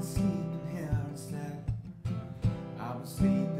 been sleeping here instead. I was sleeping.